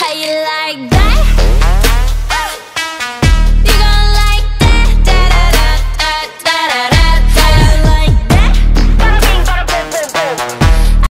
How you like that?